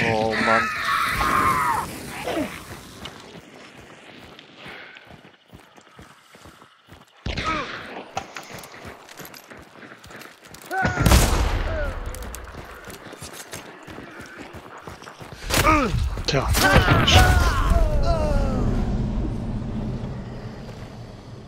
Oh Mann. Tja.